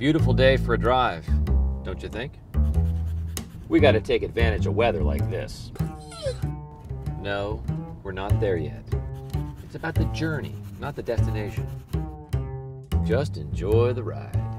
Beautiful day for a drive, don't you think? We gotta take advantage of weather like this. No, we're not there yet. It's about the journey, not the destination. Just enjoy the ride.